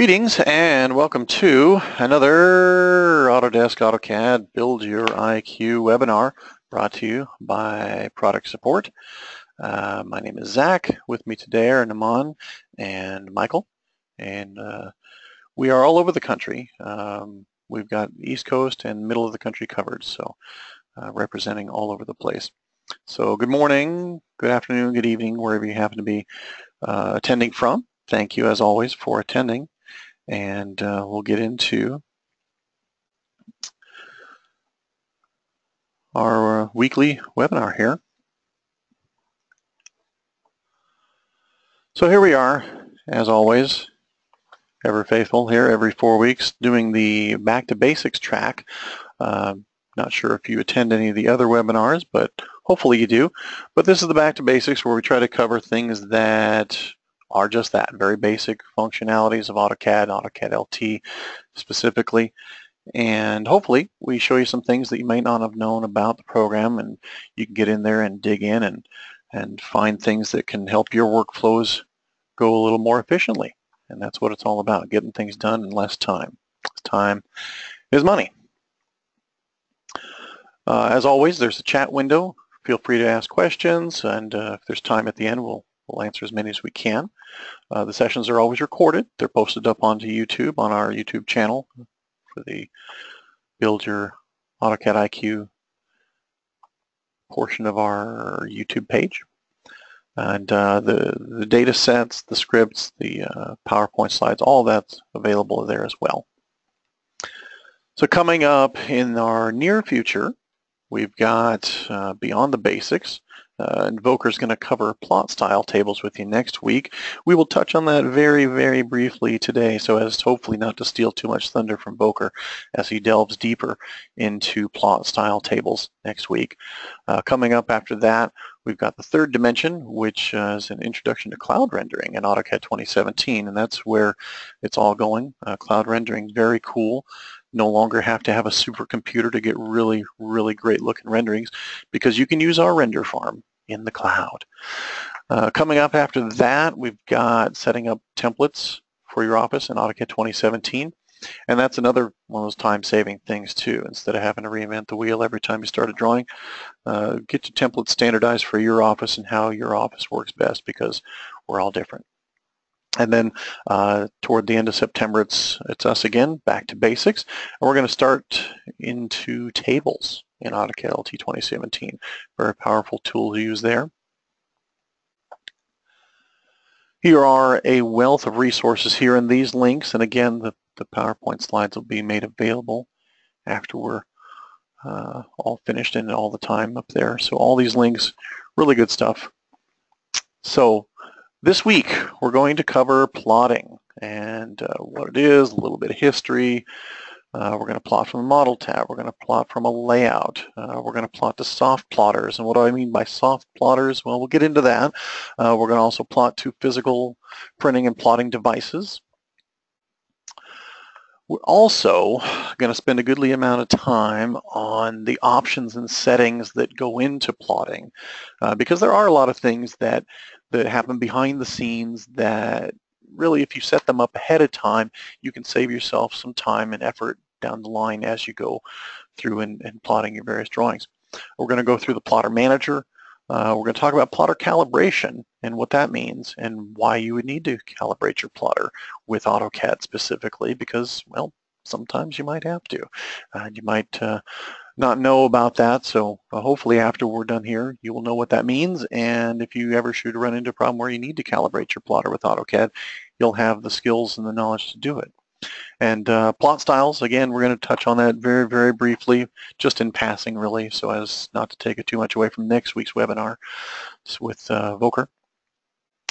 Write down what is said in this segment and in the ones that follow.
Greetings and welcome to another Autodesk AutoCAD Build Your IQ webinar brought to you by Product Support. Uh, my name is Zach. With me today are Naman and Michael. And uh, we are all over the country. Um, we've got East Coast and middle of the country covered, so uh, representing all over the place. So good morning, good afternoon, good evening, wherever you happen to be uh, attending from. Thank you, as always, for attending and uh, we'll get into our uh, weekly webinar here. So here we are, as always, ever faithful here every four weeks doing the Back to Basics track. Uh, not sure if you attend any of the other webinars, but hopefully you do. But this is the Back to Basics where we try to cover things that are just that, very basic functionalities of AutoCAD, AutoCAD LT specifically. And hopefully we show you some things that you might not have known about the program and you can get in there and dig in and, and find things that can help your workflows go a little more efficiently. And that's what it's all about, getting things done in less time. Time is money. Uh, as always, there's a chat window. Feel free to ask questions, and uh, if there's time at the end, we'll We'll answer as many as we can. Uh, the sessions are always recorded. They're posted up onto YouTube on our YouTube channel for the Build Your AutoCAD IQ portion of our YouTube page. And uh, the, the data sets, the scripts, the uh, PowerPoint slides, all that's available there as well. So coming up in our near future, we've got uh, Beyond the Basics, uh, is going to cover plot style tables with you next week. We will touch on that very, very briefly today so as hopefully not to steal too much thunder from Volker as he delves deeper into plot style tables next week. Uh, coming up after that, we've got the third dimension, which uh, is an introduction to cloud rendering in AutoCAD 2017, and that's where it's all going. Uh, cloud rendering, very cool no longer have to have a supercomputer to get really, really great looking renderings because you can use our render farm in the cloud. Uh, coming up after that, we've got setting up templates for your office in AutoCAD 2017. And that's another one of those time-saving things too. Instead of having to reinvent the wheel every time you start a drawing, uh, get your templates standardized for your office and how your office works best because we're all different. And then uh, toward the end of September, it's it's us again, back to basics, and we're going to start into tables in AutoCAD LT 2017. Very powerful tool to use there. Here are a wealth of resources here in these links, and again, the, the PowerPoint slides will be made available after we're uh, all finished and all the time up there. So all these links, really good stuff. So this week, we're going to cover plotting and uh, what it is, a little bit of history, uh, we're going to plot from the model tab. We're going to plot from a layout. Uh, we're going to plot to soft plotters. And what do I mean by soft plotters? Well, we'll get into that. Uh, we're going to also plot to physical printing and plotting devices. We're also going to spend a goodly amount of time on the options and settings that go into plotting uh, because there are a lot of things that, that happen behind the scenes that really if you set them up ahead of time, you can save yourself some time and effort down the line as you go through and, and plotting your various drawings. We're going to go through the plotter manager. Uh, we're going to talk about plotter calibration and what that means and why you would need to calibrate your plotter with AutoCAD specifically because, well, sometimes you might have to. Uh, you might uh, not know about that. So uh, hopefully after we're done here, you will know what that means. And if you ever should run into a problem where you need to calibrate your plotter with AutoCAD, you'll have the skills and the knowledge to do it. And uh, plot styles, again, we're going to touch on that very, very briefly, just in passing, really, so as not to take it too much away from next week's webinar with uh, Volker.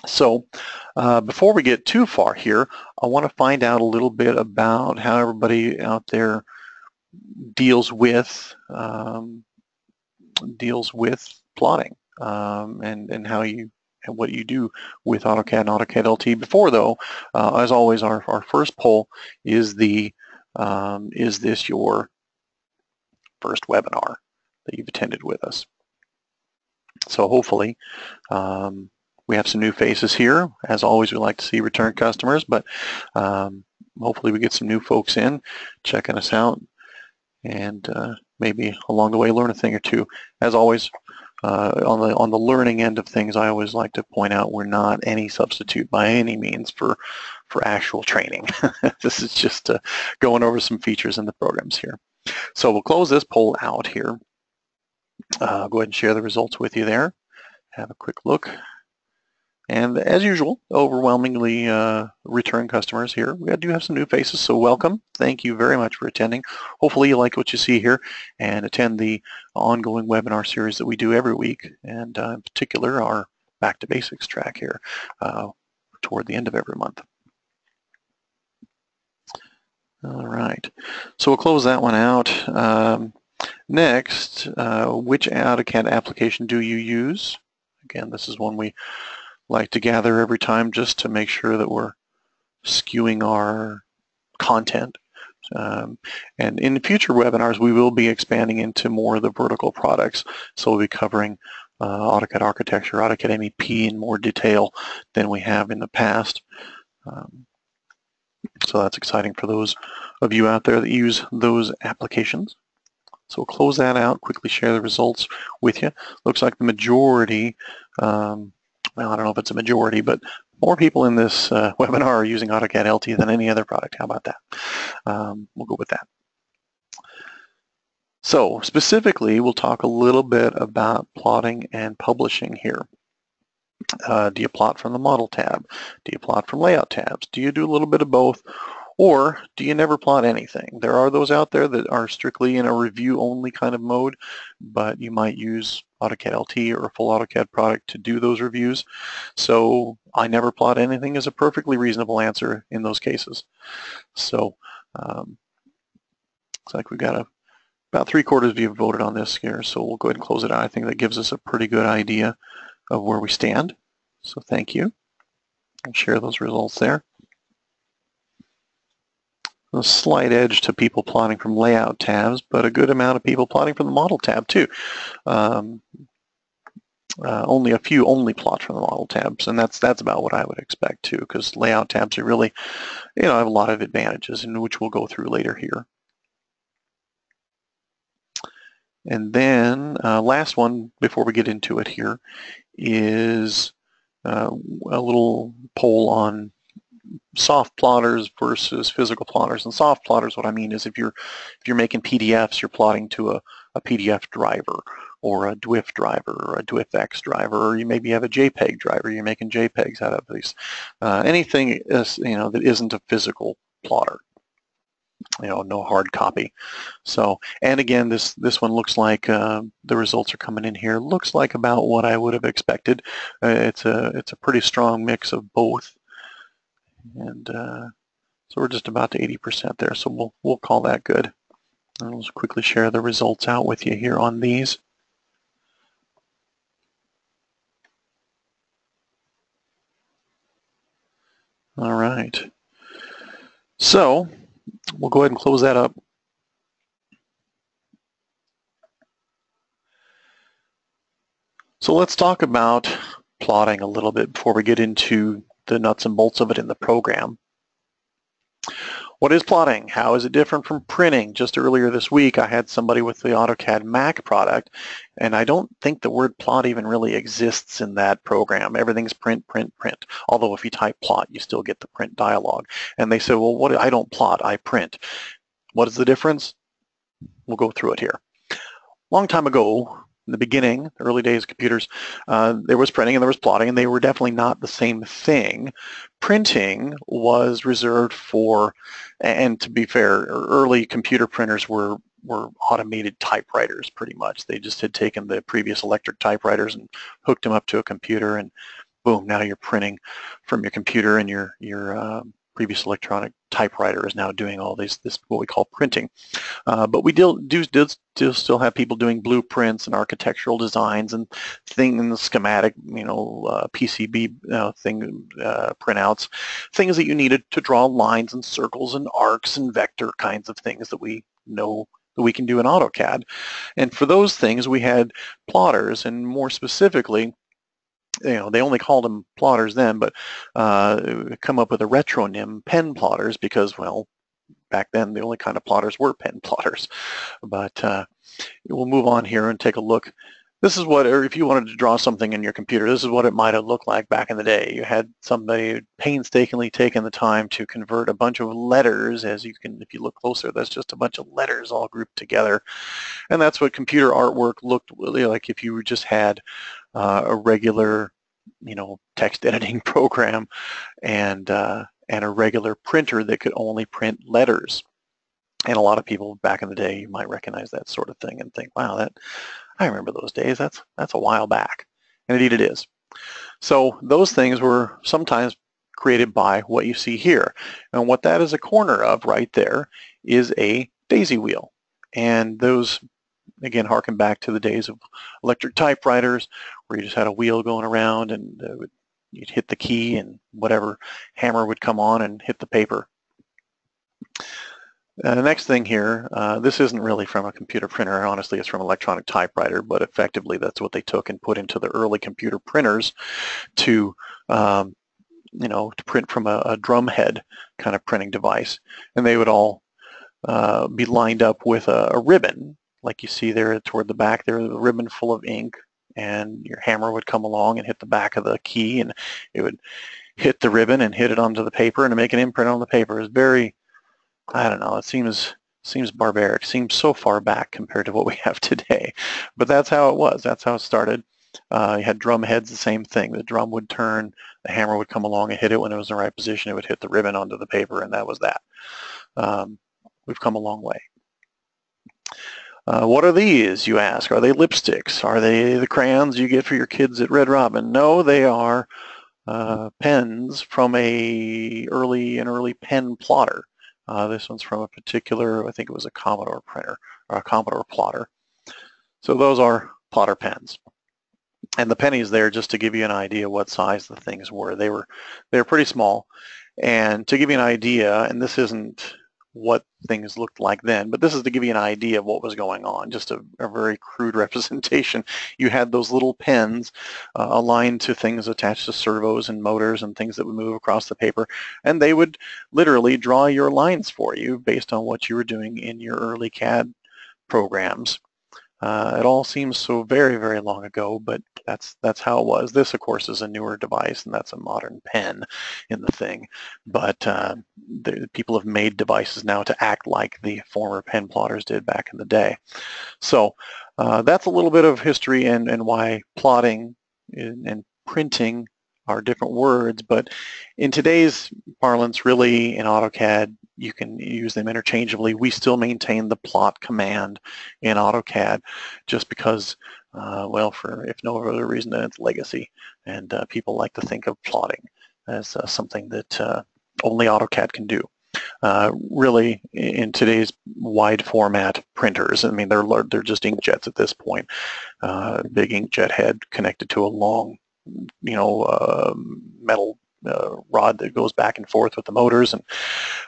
So uh, before we get too far here, I want to find out a little bit about how everybody out there deals with um, deals with plotting um, and and how you and what you do with AutoCAD and AutoCAD LT. Before though, uh, as always, our our first poll is the um, is this your first webinar that you've attended with us? So hopefully. Um, we have some new faces here. As always, we like to see return customers, but um, hopefully we get some new folks in checking us out and uh, maybe along the way learn a thing or two. As always, uh, on the on the learning end of things, I always like to point out we're not any substitute by any means for for actual training. this is just uh, going over some features in the programs here. So we'll close this poll out here. Uh, go ahead and share the results with you there. Have a quick look. And as usual, overwhelmingly uh, return customers here. We do have some new faces, so welcome. Thank you very much for attending. Hopefully you like what you see here and attend the ongoing webinar series that we do every week, and uh, in particular our Back to Basics track here uh, toward the end of every month. All right, so we'll close that one out. Um, next, uh, which AutoCAD application do you use? Again, this is one we like to gather every time just to make sure that we're skewing our content. Um, and in future webinars, we will be expanding into more of the vertical products. So we'll be covering uh, AutoCAD Architecture, AutoCAD MEP in more detail than we have in the past. Um, so that's exciting for those of you out there that use those applications. So we'll close that out, quickly share the results with you. Looks like the majority um, well, I don't know if it's a majority, but more people in this uh, webinar are using AutoCAD LT than any other product. How about that? Um, we'll go with that. So specifically, we'll talk a little bit about plotting and publishing here. Uh, do you plot from the model tab? Do you plot from layout tabs? Do you do a little bit of both? Or do you never plot anything? There are those out there that are strictly in a review only kind of mode, but you might use AutoCAD LT or a full AutoCAD product to do those reviews. So I never plot anything is a perfectly reasonable answer in those cases. So um, looks like we've got a, about three quarters of you have voted on this here, so we'll go ahead and close it out. I think that gives us a pretty good idea of where we stand. So thank you. I'll share those results there a slight edge to people plotting from layout tabs, but a good amount of people plotting from the model tab too. Um, uh, only a few only plot from the model tabs, and that's that's about what I would expect too, because layout tabs are really, you know, have a lot of advantages, in which we'll go through later here. And then uh, last one before we get into it here is uh, a little poll on soft plotters versus physical plotters. And soft plotters, what I mean is if you're if you're making PDFs, you're plotting to a, a PDF driver or a DWF driver or a DWFX driver, or you maybe have a JPEG driver. You're making JPEGs out of these. Uh, anything is, you know that isn't a physical plotter. You know, no hard copy. So, and again, this this one looks like uh, the results are coming in here. Looks like about what I would have expected. Uh, it's a it's a pretty strong mix of both. And uh, so we're just about to 80% there, so we'll, we'll call that good. And I'll just quickly share the results out with you here on these. All right. So we'll go ahead and close that up. So let's talk about plotting a little bit before we get into the nuts and bolts of it in the program. What is plotting? How is it different from printing? Just earlier this week, I had somebody with the AutoCAD Mac product, and I don't think the word plot even really exists in that program. Everything's print, print, print. Although if you type plot, you still get the print dialog. And they say, well, what? I don't plot, I print. What is the difference? We'll go through it here. Long time ago, in the beginning, the early days of computers, uh, there was printing and there was plotting, and they were definitely not the same thing. Printing was reserved for, and to be fair, early computer printers were were automated typewriters pretty much. They just had taken the previous electric typewriters and hooked them up to a computer and boom, now you're printing from your computer and your, your um, previous electronic typewriter is now doing all these this what we call printing. Uh, but we do, do, do still have people doing blueprints and architectural designs and things, schematic, you know, uh, PCB uh, thing uh, printouts, things that you needed to draw lines and circles and arcs and vector kinds of things that we know that we can do in AutoCAD. And for those things, we had plotters, and more specifically, you know, they only called them plotters then, but uh, come up with a retronym, pen plotters, because, well, back then the only kind of plotters were pen plotters. But uh, we'll move on here and take a look this is what, or if you wanted to draw something in your computer, this is what it might have looked like back in the day. You had somebody painstakingly taken the time to convert a bunch of letters, as you can, if you look closer, that's just a bunch of letters all grouped together. And that's what computer artwork looked like if you just had uh, a regular, you know, text editing program and, uh, and a regular printer that could only print letters. And a lot of people back in the day, you might recognize that sort of thing and think, wow, that I remember those days. That's that's a while back. And indeed it is. So those things were sometimes created by what you see here. And what that is a corner of right there is a daisy wheel. And those, again, harken back to the days of electric typewriters where you just had a wheel going around and uh, you'd hit the key and whatever hammer would come on and hit the paper. Uh, the next thing here, uh, this isn't really from a computer printer. Honestly, it's from electronic typewriter, but effectively that's what they took and put into the early computer printers to, um, you know, to print from a, a, drum head kind of printing device. And they would all uh, be lined up with a, a, ribbon, like you see there toward the back there, a ribbon full of ink, and your hammer would come along and hit the back of the key, and it would hit the ribbon and hit it onto the paper and make an imprint on the paper. It's very I don't know, it seems seems barbaric, seems so far back compared to what we have today. But that's how it was. That's how it started. Uh, you had drum heads, the same thing. The drum would turn, the hammer would come along and hit it when it was in the right position. It would hit the ribbon onto the paper, and that was that. Um, we've come a long way. Uh, what are these, you ask? Are they lipsticks? Are they the crayons you get for your kids at Red Robin? No, they are uh, pens from a early an early pen plotter. Uh, this one's from a particular, I think it was a Commodore printer, or a Commodore plotter. So those are plotter pens. And the pennies there, just to give you an idea what size the things were. They were, they were pretty small. And to give you an idea, and this isn't what things looked like then. But this is to give you an idea of what was going on, just a, a very crude representation. You had those little pens uh, aligned to things attached to servos and motors and things that would move across the paper, and they would literally draw your lines for you based on what you were doing in your early CAD programs. Uh, it all seems so very, very long ago, but that's that's how it was. This, of course, is a newer device, and that's a modern pen in the thing. But uh, the, people have made devices now to act like the former pen plotters did back in the day. So uh, that's a little bit of history and, and why plotting and, and printing are different words. But in today's parlance, really, in AutoCAD, you can use them interchangeably. We still maintain the plot command in AutoCAD just because, uh, well, for if no other reason than it's legacy. And uh, people like to think of plotting as uh, something that uh, only AutoCAD can do. Uh, really, in today's wide format printers, I mean, they're they're just inkjets at this point. Uh, big inkjet head connected to a long, you know, metal uh, rod that goes back and forth with the motors and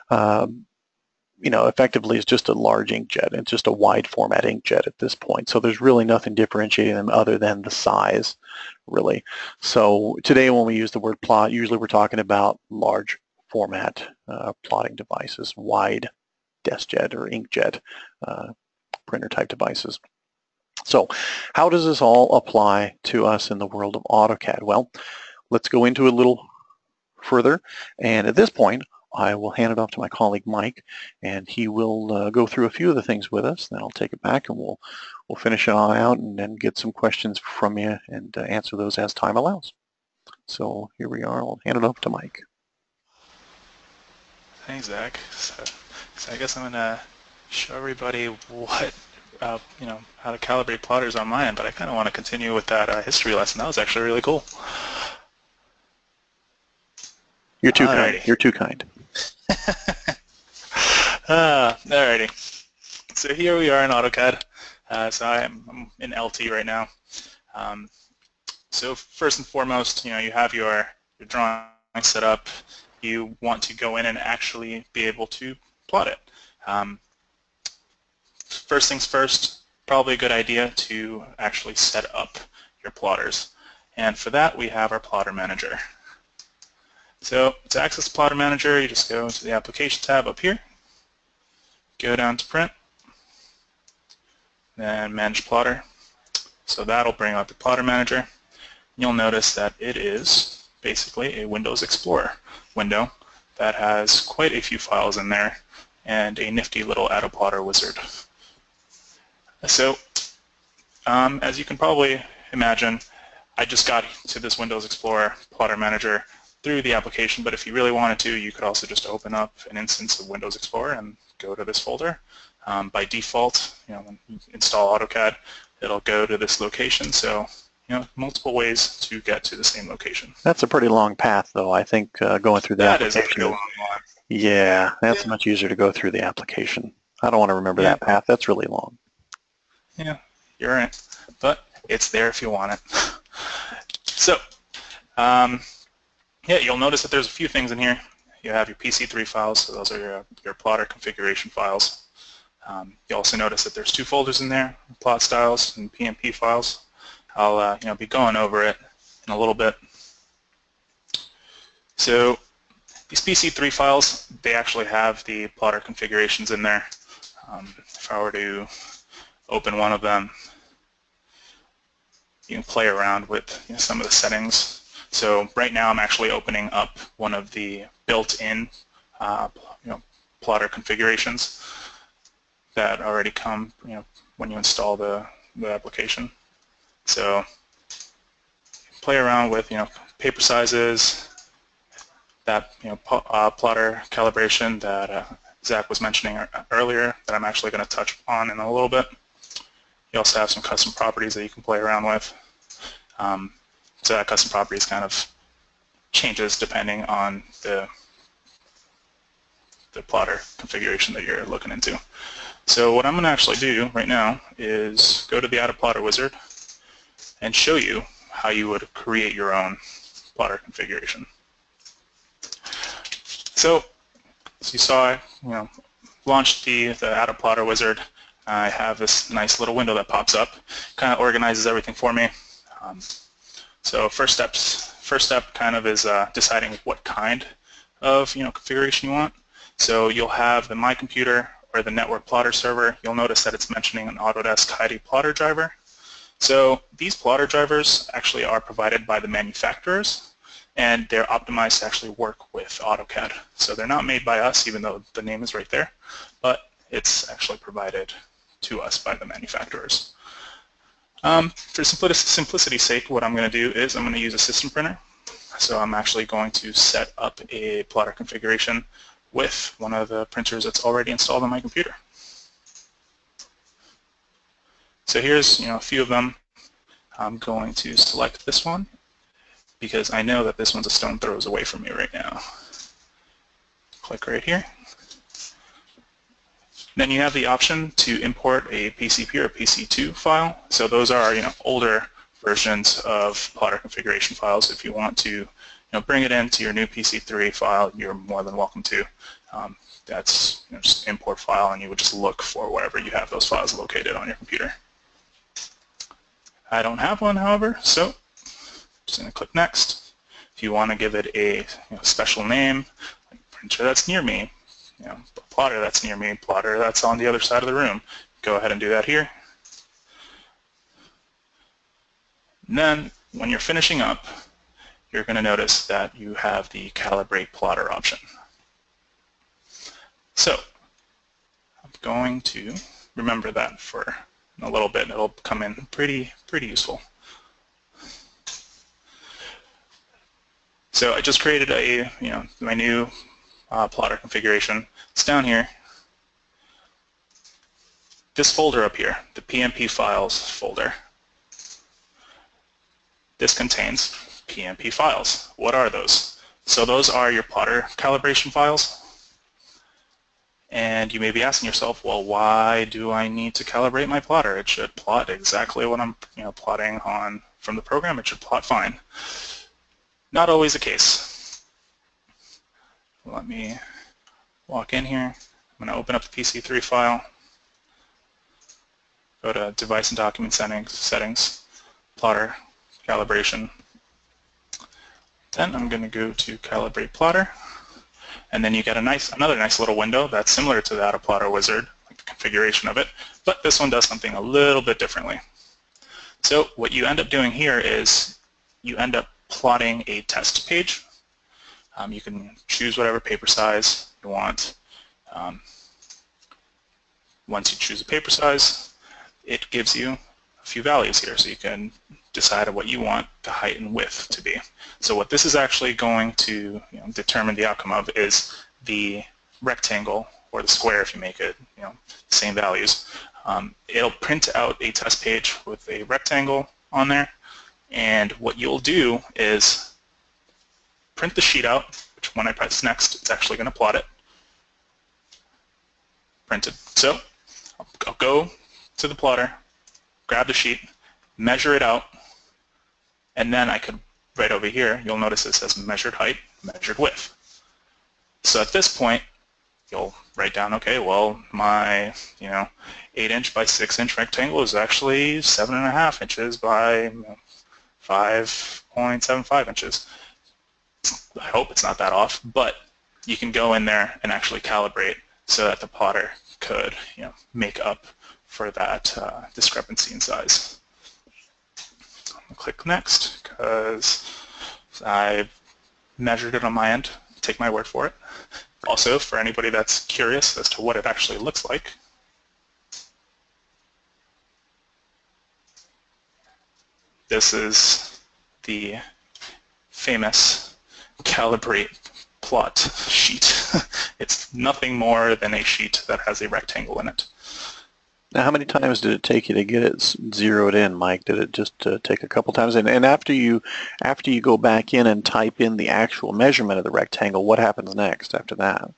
um, you know effectively it's just a large inkjet. It's just a wide format inkjet at this point. So there's really nothing differentiating them other than the size really. So today when we use the word plot usually we're talking about large format uh, plotting devices wide DeskJet or inkjet uh, printer type devices so how does this all apply to us in the world of AutoCAD well let's go into it a little further. And at this point, I will hand it off to my colleague Mike, and he will uh, go through a few of the things with us. Then I'll take it back, and we'll we'll finish it on out, and then get some questions from you and uh, answer those as time allows. So here we are. I'll hand it off to Mike. Thanks, Zach. So, so I guess I'm gonna show everybody what uh, you know how to calibrate plotters on my end, but I kind of want to continue with that uh, history lesson. That was actually really cool. You're too Alrighty. kind. You're too kind. uh, alrighty. So here we are in AutoCAD. Uh, so I'm, I'm, in LT right now. Um, so first and foremost, you know, you have your, your drawing set up. You want to go in and actually be able to plot it. Um, first things first, probably a good idea to actually set up your plotters. And for that, we have our plotter manager. So to access Plotter Manager, you just go to the Application tab up here, go down to Print, then Manage Plotter. So that'll bring up the Plotter Manager. You'll notice that it is basically a Windows Explorer window that has quite a few files in there and a nifty little Add a Plotter wizard. So um, as you can probably imagine, I just got to this Windows Explorer Plotter Manager through the application, but if you really wanted to, you could also just open up an instance of Windows Explorer and go to this folder. Um, by default, you know, when you install AutoCAD, it'll go to this location. So, you know, multiple ways to get to the same location. That's a pretty long path, though. I think uh, going through that. That is a pretty long one. Yeah, that's yeah. much easier to go through the application. I don't want to remember yeah. that path. That's really long. Yeah, you're right. But it's there if you want it. so, um, yeah, you'll notice that there's a few things in here. You have your PC3 files, so those are your, your plotter configuration files. Um, you also notice that there's two folders in there, plot styles and PMP files. I'll uh, you know be going over it in a little bit. So these PC3 files, they actually have the plotter configurations in there. Um, if I were to open one of them, you can play around with you know, some of the settings so right now I'm actually opening up one of the built-in uh, you know, plotter configurations that already come you know, when you install the, the application. So play around with you know paper sizes, that you know uh, plotter calibration that uh, Zach was mentioning earlier that I'm actually going to touch on in a little bit. You also have some custom properties that you can play around with. Um, so that custom properties kind of changes depending on the the plotter configuration that you're looking into. So what I'm going to actually do right now is go to the Add a Plotter wizard and show you how you would create your own plotter configuration. So as you saw, I you know, launched the, the Add a Plotter wizard. I have this nice little window that pops up, kind of organizes everything for me. Um, so first steps, first step kind of is uh, deciding what kind of you know configuration you want. So you'll have the My Computer or the Network Plotter server. You'll notice that it's mentioning an Autodesk Heidi plotter driver. So these plotter drivers actually are provided by the manufacturers and they're optimized to actually work with AutoCAD. So they're not made by us even though the name is right there, but it's actually provided to us by the manufacturers. Um, for simplicity's sake, what I'm going to do is I'm going to use a system printer. So I'm actually going to set up a plotter configuration with one of the printers that's already installed on my computer. So here's you know a few of them. I'm going to select this one because I know that this one's a stone throws away from me right now. Click right here. Then you have the option to import a PCP or a PC2 file. So those are you know older versions of plotter configuration files. If you want to you know, bring it into your new PC3 file, you're more than welcome to. Um, that's you know, just import file, and you would just look for wherever you have those files located on your computer. I don't have one, however, so I'm just going to click Next. If you want to give it a you know, special name, like printer that's near me, you know, plotter that's near me, plotter that's on the other side of the room. Go ahead and do that here. And then when you're finishing up, you're going to notice that you have the calibrate plotter option. So I'm going to remember that for a little bit. It'll come in pretty pretty useful. So I just created a you know my new uh, plotter configuration. It's down here. This folder up here, the PMP files folder, this contains PMP files. What are those? So those are your plotter calibration files. And you may be asking yourself, well, why do I need to calibrate my plotter? It should plot exactly what I'm you know, plotting on from the program. It should plot fine. Not always the case. Let me walk in here. I'm going to open up the PC3 file. Go to Device and Document Settings, settings Plotter, Calibration. Then I'm going to go to Calibrate Plotter, and then you get a nice, another nice little window that's similar to that of Plotter Wizard, like the configuration of it, but this one does something a little bit differently. So what you end up doing here is you end up plotting a test page. Um, you can choose whatever paper size you want. Um, once you choose a paper size, it gives you a few values here. So you can decide what you want the height and width to be. So what this is actually going to you know, determine the outcome of is the rectangle or the square if you make it you know the same values. Um, it'll print out a test page with a rectangle on there and what you'll do is print the sheet out which when I press next it's actually going to plot it printed. So I'll go to the plotter, grab the sheet, measure it out, and then I could, right over here, you'll notice it says measured height, measured width. So at this point, you'll write down, okay, well, my, you know, 8-inch by 6-inch rectangle is actually 7.5 inches by 5.75 inches. I hope it's not that off, but you can go in there and actually calibrate so that the plotter could you know, make up for that uh, discrepancy in size. click next because I measured it on my end. Take my word for it. Also, for anybody that's curious as to what it actually looks like, this is the famous calibrate plot sheet. it's nothing more than a sheet that has a rectangle in it. Now, how many times did it take you to get it zeroed in, Mike? Did it just uh, take a couple times? And, and after you after you go back in and type in the actual measurement of the rectangle, what happens next after that?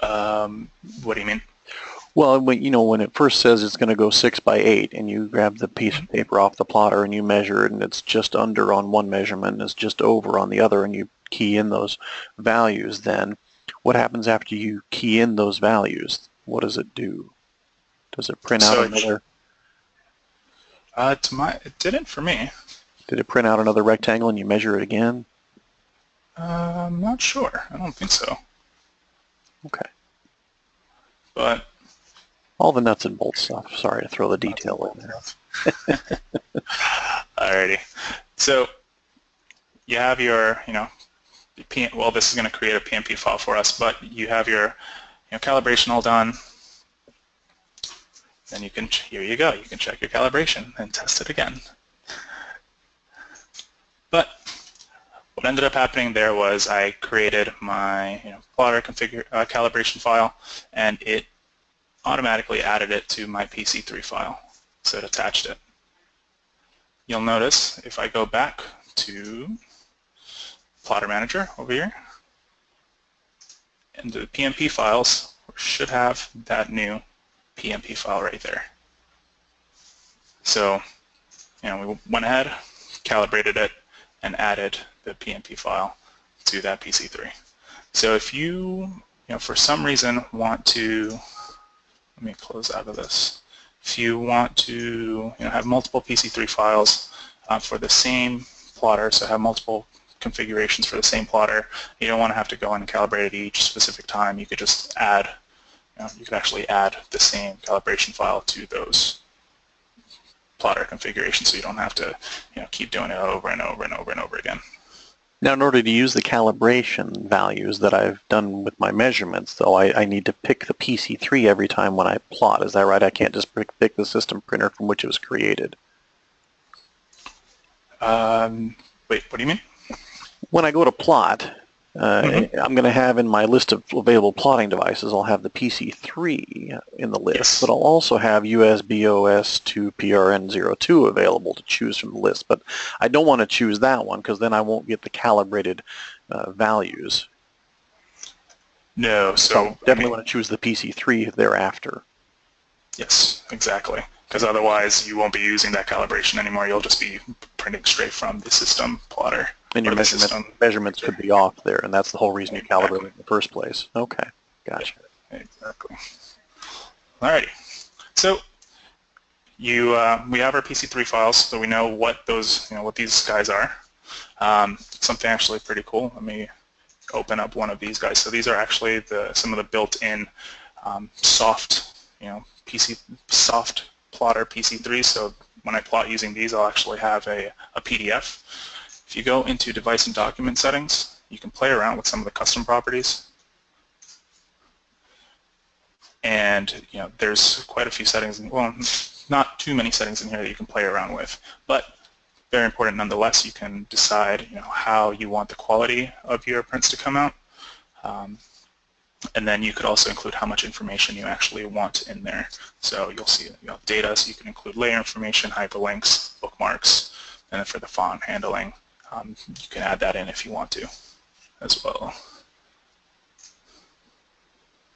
Um, what do you mean? Well, when, you know, when it first says it's going to go 6 by 8, and you grab the piece of paper off the plotter and you measure it, and it's just under on one measurement and it's just over on the other, and you key in those values, then what happens after you key in those values? What does it do? Does it print out so another? Uh, to my, it didn't for me. Did it print out another rectangle and you measure it again? Uh, I'm not sure. I don't think so. Okay. But all the nuts and bolts stuff. Sorry to throw the detail in there. Alrighty. So you have your, you know, well, this is going to create a PMP file for us, but you have your you know, calibration all done. Then you can, here you go, you can check your calibration and test it again. But what ended up happening there was I created my you know, plotter configure, uh, calibration file, and it automatically added it to my PC3 file, so it attached it. You'll notice if I go back to Plotter Manager over here. And the PMP files we should have that new PMP file right there. So, you know, we went ahead, calibrated it, and added the PMP file to that PC3. So if you, you know, for some reason want to, let me close out of this. If you want to, you know, have multiple PC3 files uh, for the same plotter, so have multiple configurations for the same plotter. You don't want to have to go and calibrate at each specific time. You could just add, you, know, you could actually add the same calibration file to those plotter configurations so you don't have to you know, keep doing it over and over and over and over again. Now, in order to use the calibration values that I've done with my measurements, though, I, I, need to pick the PC3 every time when I plot. Is that right? I can't just pick, pick the system printer from which it was created. Um, wait, what do you mean? when I go to plot, uh, mm-hmm. I'm going to have in my list of available plotting devices, I'll have the PC3 in the list, yes. but I'll also have USB-OS to PRN02 available to choose from the list. But I don't want to choose that one because then I won't get the calibrated uh, values. No, so, so definitely I mean, want to choose the PC3 thereafter. Yes, exactly. Because otherwise you won't be using that calibration anymore. You'll just be printing straight from the system plotter. And your measurements, measurements could be off there, and that's the whole reason you calibrate in the first place. Okay, gotcha. Exactly. Alrighty. So you, uh, we have our PC3 files, so we know what those, you know, what these guys are. Um, something actually pretty cool. Let me open up one of these guys. So these are actually the some of the built-in um, soft, you know, PC soft plotter PC3. So when I plot using these, I'll actually have a, a PDF. If you go into device and document settings, you can play around with some of the custom properties. And you know, there's quite a few settings, well, not too many settings in here that you can play around with. But very important nonetheless. You can decide you know, how you want the quality of your prints to come out. Um, and then you could also include how much information you actually want in there. So you'll see you know, data, so you can include layer information, hyperlinks, bookmarks, and then for the font handling, um, you can add that in if you want to as well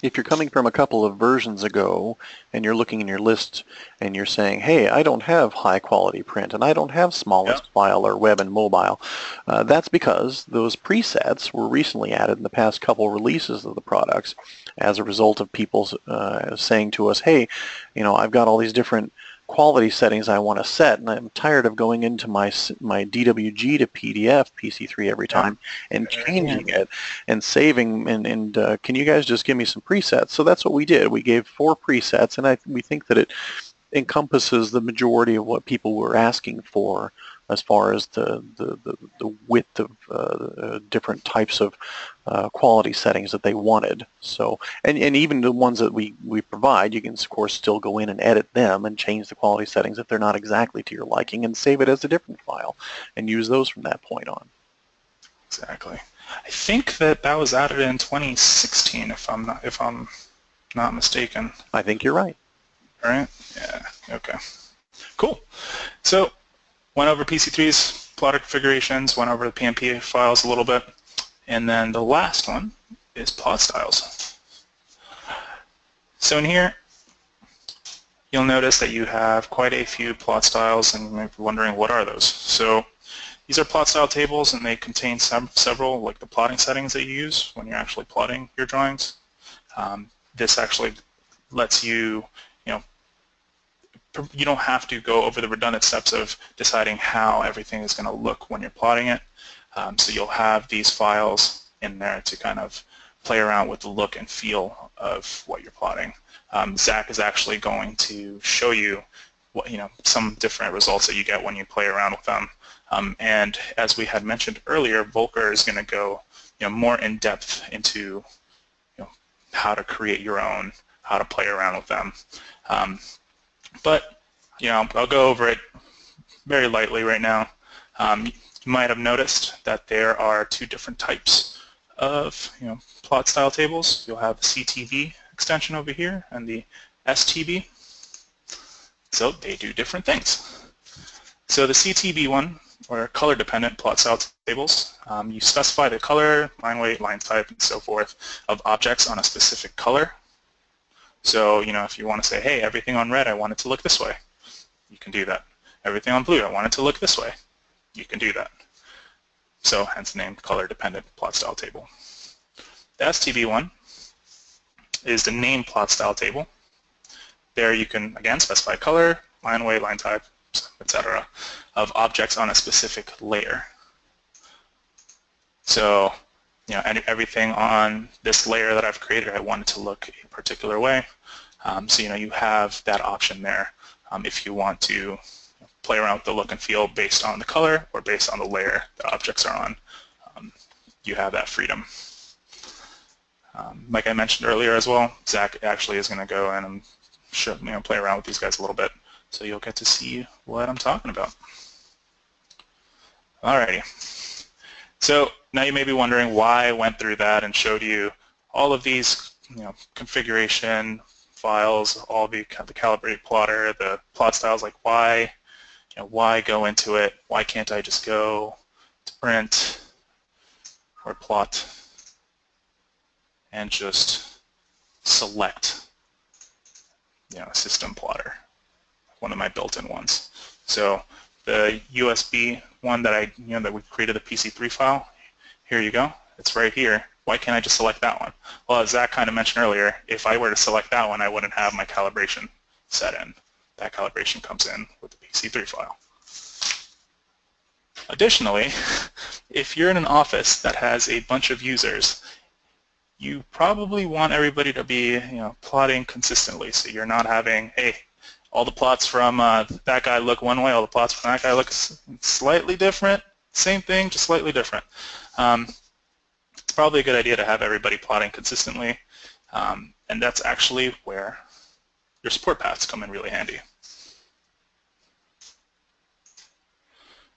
if you're coming from a couple of versions ago and you're looking in your list and you're saying, hey, I don't have high quality print and I don't have smallest yep. file or web and mobile, uh, that's because those presets were recently added in the past couple releases of the products as a result of people uh, saying to us, hey, you know, I've got all these different quality settings I want to set, and I'm tired of going into my my DWG to PDF PC3 every time and changing it and saving. And, and uh, can you guys just give me some presets? So that's what we did. We gave four presets, and I we think that it encompasses the majority of what people were asking for as far as the, the, the, the width of uh, different types of uh, quality settings that they wanted. So, and, and even the ones that we, we provide, you can of course still go in and edit them and change the quality settings if they're not exactly to your liking and save it as a different file and use those from that point on. Exactly. I think that that was added in 2016 if I'm not, if I'm not mistaken. I think you're right. All right? Yeah. Okay. Cool. So went over PC3's plotter configurations, went over the PMP files a little bit, and then the last one is plot styles. So in here, you'll notice that you have quite a few plot styles, and you might be wondering what are those. So these are plot style tables, and they contain some, several, like the plotting settings that you use when you're actually plotting your drawings. Um, this actually lets you you don't have to go over the redundant steps of deciding how everything is going to look when you're plotting it. Um, so you'll have these files in there to kind of play around with the look and feel of what you're plotting. Um, Zach is actually going to show you what, you know, some different results that you get when you play around with them. Um, and as we had mentioned earlier, Volker is going to go you know, more in depth into you know, how to create your own, how to play around with them. Um, but, you know, I'll go over it very lightly right now. Um, you might have noticed that there are two different types of, you know, plot style tables. You'll have the CTB extension over here and the STB. So they do different things. So the CTB one, or color-dependent plot style tables, um, you specify the color, line weight, line type, and so forth of objects on a specific color so, you know, if you want to say, hey, everything on red, I want it to look this way, you can do that. Everything on blue, I want it to look this way, you can do that. So hence the name color-dependent plot style table. The STB one is the name plot style table. There you can, again, specify color, line weight, line type, etc. of objects on a specific layer. So you know, everything on this layer that I've created, I want it to look a particular way. Um, so, you know, you have that option there um, if you want to play around with the look and feel based on the color or based on the layer the objects are on. Um, you have that freedom. Um, like I mentioned earlier as well, Zach actually is going to go and show, you know, play around with these guys a little bit, so you'll get to see what I'm talking about. Alrighty. So now you may be wondering why I went through that and showed you all of these you know, configuration files, all the, the calibrate plotter, the plot styles, like why, you know, why go into it? Why can't I just go to print or plot and just select you know, a system plotter, one of my built-in ones. So the USB one that I, you know, that we created the PC3 file, here you go. It's right here. Why can't I just select that one? Well, as Zach kind of mentioned earlier, if I were to select that one, I wouldn't have my calibration set in. That calibration comes in with the PC3 file. Additionally, if you're in an office that has a bunch of users, you probably want everybody to be you know, plotting consistently so you're not having, hey, all the plots from uh, that guy look one way, all the plots from that guy look slightly different, same thing, just slightly different. Um, it's probably a good idea to have everybody plotting consistently, um, and that's actually where your support paths come in really handy.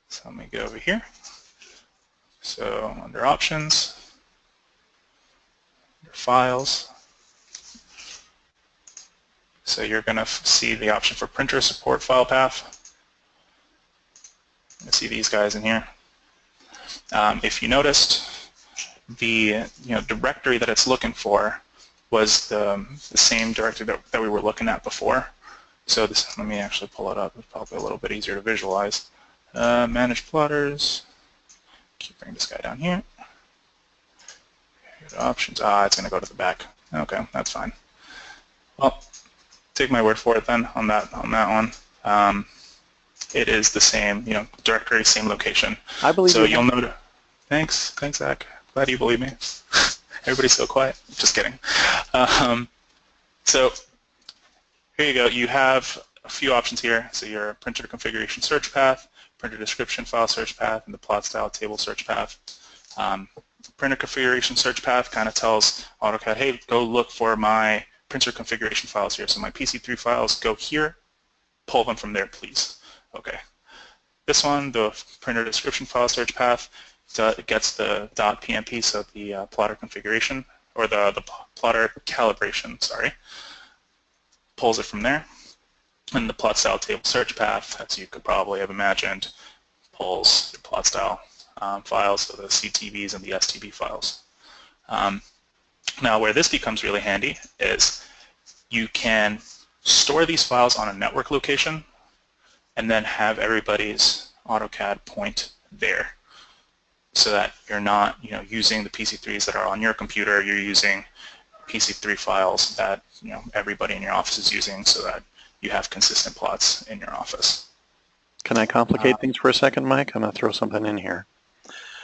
So let me go over here. So under options, under files, so you're going to see the option for printer support file path. You see these guys in here. Um, if you noticed, the you know directory that it's looking for was the, the same directory that, that we were looking at before. So this, let me actually pull it up. It's probably a little bit easier to visualize. Uh, manage plotters. Keep bringing this guy down here. Options. Ah, it's going to go to the back. Okay, that's fine. Well, take my word for it then on that on that one. Um, it is the same, you know, directory, same location. I believe so. you You'll note. Thanks, thanks, Zach. Glad you believe me. Everybody's so quiet. Just kidding. Um, so here you go. You have a few options here. So your printer configuration search path, printer description file search path, and the plot style table search path. Um, printer configuration search path kind of tells AutoCAD, hey, go look for my printer configuration files here. So my PC3 files go here, pull them from there, please. Okay. This one, the printer description file search path, gets the .pmp, so the uh, plotter configuration, or the, the plotter calibration, sorry, pulls it from there. And the plot style table search path, as you could probably have imagined, pulls your plot style um, files, so the CTBs and the STB files. Um, now where this becomes really handy is you can store these files on a network location and then have everybody's AutoCAD point there so that you're not you know, using the PC3s that are on your computer, you're using PC3 files that you know, everybody in your office is using so that you have consistent plots in your office. Can I complicate uh, things for a second, Mike? I'm going to throw something in here.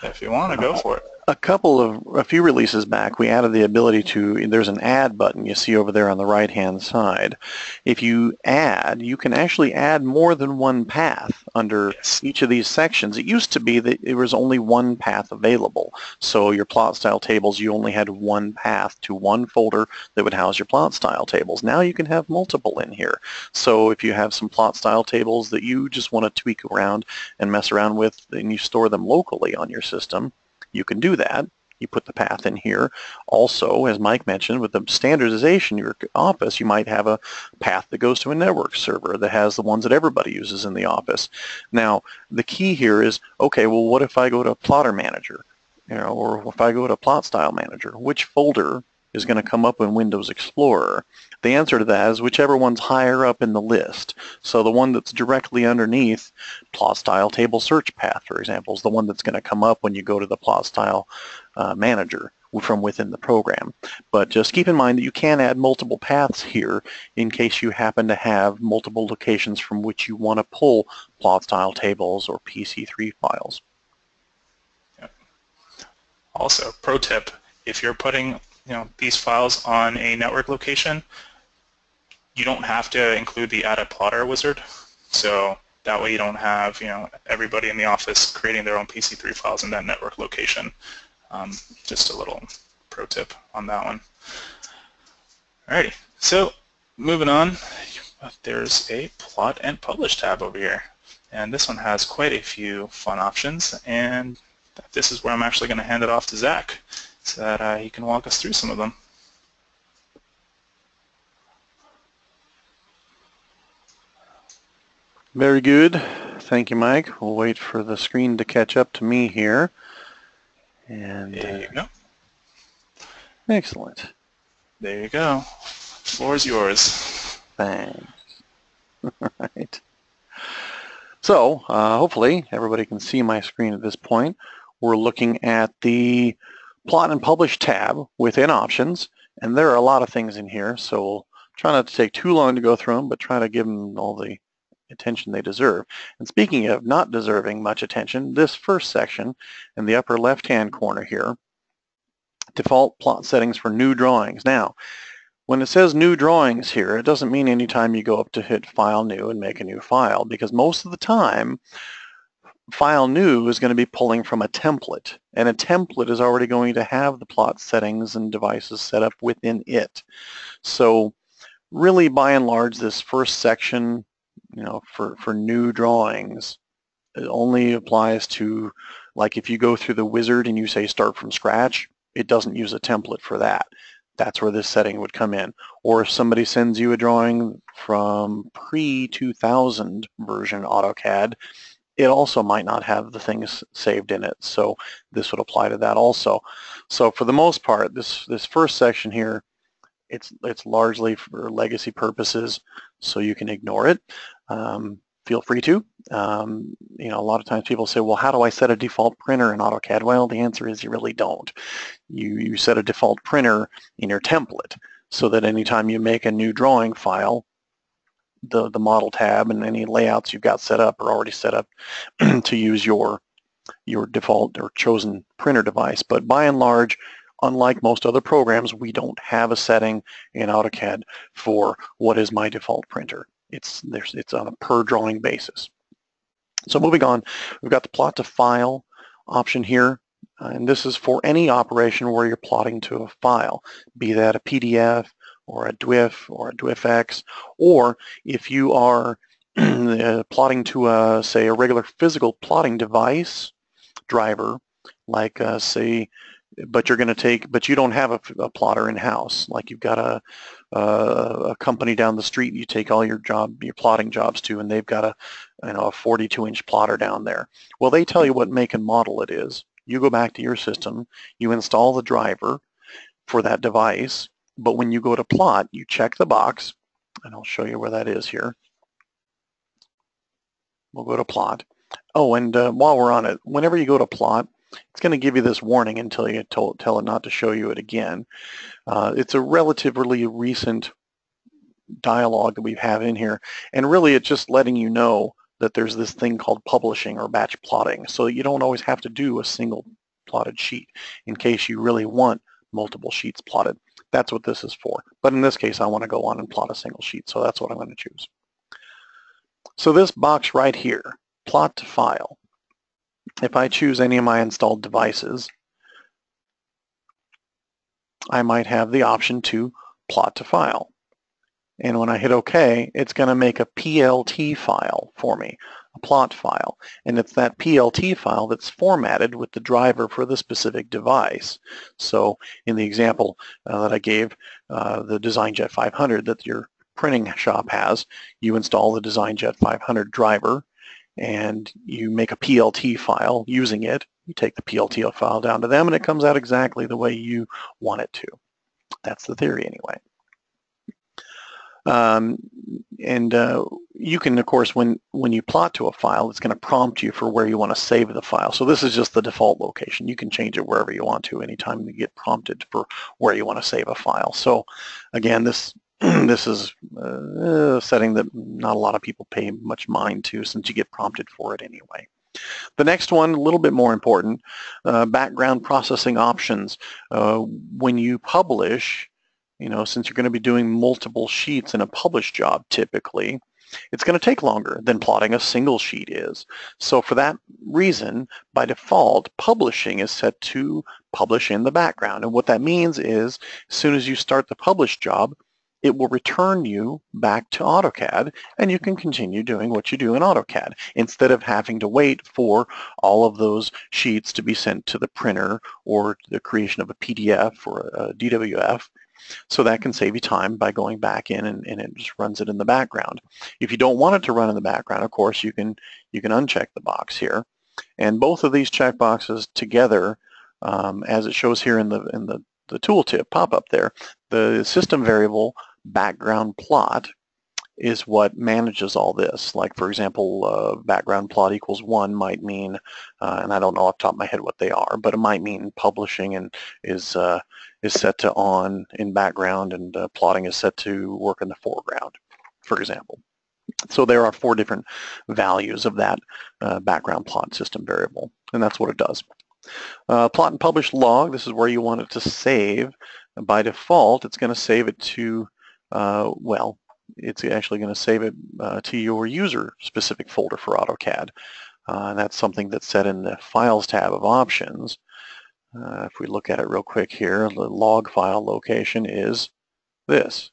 If you want to, go for it a couple of a few releases back we added the ability to there's an add button you see over there on the right hand side. If you add you can actually add more than one path under yes. each of these sections. It used to be that there was only one path available. So your plot style tables you only had one path to one folder that would house your plot style tables. Now you can have multiple in here. So if you have some plot style tables that you just want to tweak around and mess around with and you store them locally on your system you can do that. You put the path in here. Also, as Mike mentioned, with the standardization your office, you might have a path that goes to a network server that has the ones that everybody uses in the office. Now, the key here is, okay, well, what if I go to Plotter Manager? You know, or if I go to Plot Style Manager, which folder is going to come up in Windows Explorer? The answer to that is whichever one's higher up in the list. So the one that's directly underneath plot style table search path, for example, is the one that's going to come up when you go to the plot style uh, manager from within the program. But just keep in mind that you can add multiple paths here in case you happen to have multiple locations from which you want to pull plot style tables or PC3 files. Also, pro tip, if you're putting you know, these files on a network location, you don't have to include the add a plotter wizard. So that way you don't have, you know, everybody in the office creating their own PC3 files in that network location. Um, just a little pro tip on that one. Alrighty, so moving on, there's a plot and publish tab over here. And this one has quite a few fun options, and this is where I'm actually going to hand it off to Zach so that uh, he can walk us through some of them. Very good. Thank you, Mike. We'll wait for the screen to catch up to me here. And there you go. Excellent. There you go. Floor is yours. Thanks. All right. So uh, hopefully everybody can see my screen at this point. We're looking at the plot and publish tab within options and there are a lot of things in here so we'll try not to take too long to go through them but try to give them all the attention they deserve. And speaking of not deserving much attention, this first section in the upper left-hand corner here, default plot settings for new drawings. Now, when it says new drawings here, it doesn't mean anytime you go up to hit File New and make a new file, because most of the time, File New is going to be pulling from a template, and a template is already going to have the plot settings and devices set up within it. So really, by and large, this first section, you know, for, for new drawings, it only applies to, like if you go through the wizard and you say start from scratch, it doesn't use a template for that that's where this setting would come in. Or if somebody sends you a drawing from pre-2000 version AutoCAD, it also might not have the things saved in it. So this would apply to that also. So for the most part, this, this first section here, it's, it's largely for legacy purposes, so you can ignore it. Um, feel free to. Um, you know, a lot of times people say, well, how do I set a default printer in AutoCAD? Well, the answer is you really don't. You, you set a default printer in your template so that anytime you make a new drawing file, the, the model tab and any layouts you've got set up are already set up to use your, your default or chosen printer device. But by and large, unlike most other programs, we don't have a setting in AutoCAD for what is my default printer. It's, it's on a per drawing basis. So moving on, we've got the plot to file option here. Uh, and this is for any operation where you're plotting to a file, be that a PDF or a DWF or a DWFX, or if you are uh, plotting to a, say, a regular physical plotting device driver, like uh, say but you're going to take, but you don't have a, a plotter in house. Like you've got a, a, a company down the street you take all your job, your plotting jobs to, and they've got a, you know, a 42 inch plotter down there. Well, they tell you what make and model it is. You go back to your system, you install the driver for that device, but when you go to plot, you check the box, and I'll show you where that is here. We'll go to plot. Oh, and uh, while we're on it, whenever you go to plot, it's going to give you this warning until you told, tell it not to show you it again. Uh, it's a relatively recent dialogue that we have in here, and really it's just letting you know that there's this thing called publishing or batch plotting, so you don't always have to do a single plotted sheet in case you really want multiple sheets plotted. That's what this is for. But in this case, I want to go on and plot a single sheet, so that's what I'm going to choose. So this box right here, plot to file, if I choose any of my installed devices, I might have the option to plot to file. And when I hit OK, it's going to make a PLT file for me, a plot file. And it's that PLT file that's formatted with the driver for the specific device. So in the example uh, that I gave, uh, the DesignJet 500 that your printing shop has, you install the DesignJet 500 driver and you make a PLT file using it. You take the PLT file down to them and it comes out exactly the way you want it to. That's the theory anyway. Um, and uh, you can, of course, when, when you plot to a file, it's going to prompt you for where you want to save the file. So this is just the default location. You can change it wherever you want to anytime you get prompted for where you want to save a file. So again, this this is a setting that not a lot of people pay much mind to since you get prompted for it anyway. The next one, a little bit more important, uh, background processing options. Uh, when you publish, you know, since you're going to be doing multiple sheets in a published job typically, it's going to take longer than plotting a single sheet is. So for that reason, by default, publishing is set to publish in the background. And what that means is as soon as you start the publish job, it will return you back to AutoCAD and you can continue doing what you do in AutoCAD instead of having to wait for all of those sheets to be sent to the printer or the creation of a PDF or a DWF. So that can save you time by going back in and, and, it just runs it in the background. If you don't want it to run in the background, of course, you can you can uncheck the box here. And both of these checkboxes together, um, as it shows here in the in the, the tooltip pop-up there, the system variable background plot is what manages all this. Like for example, uh, background plot equals one might mean, uh, and I don't know off top of my head what they are, but it might mean publishing and is uh, is set to on in background and uh, plotting is set to work in the foreground, for example. So there are four different values of that uh, background plot system variable, and that's what it does. Uh, plot and publish log, this is where you want it to save. By default, it's going to save it to, uh, well, it's actually going to save it uh, to your user-specific folder for AutoCAD. Uh, and that's something that's set in the Files tab of Options. Uh, if we look at it real quick here, the log file location is this.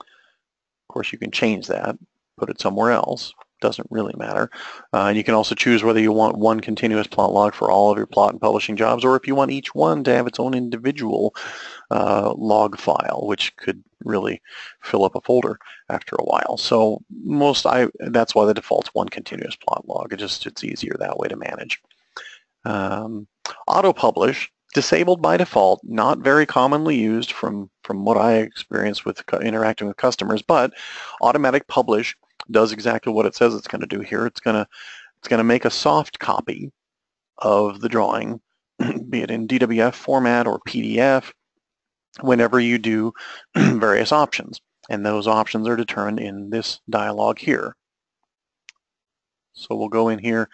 Of course, you can change that, put it somewhere else doesn't really matter. Uh, and you can also choose whether you want one continuous plot log for all of your plot and publishing jobs or if you want each one to have its own individual uh, log file, which could really fill up a folder after a while. So most, I that's why the default's one continuous plot log. It just it's easier that way to manage. Um, auto-publish, disabled by default, not very commonly used from, from what I experienced with interacting with customers, but automatic publish does exactly what it says it's going to do here. It's going to it's going to make a soft copy of the drawing, be it in DWF format or PDF, whenever you do various options. And those options are determined in this dialog here. So we'll go in here.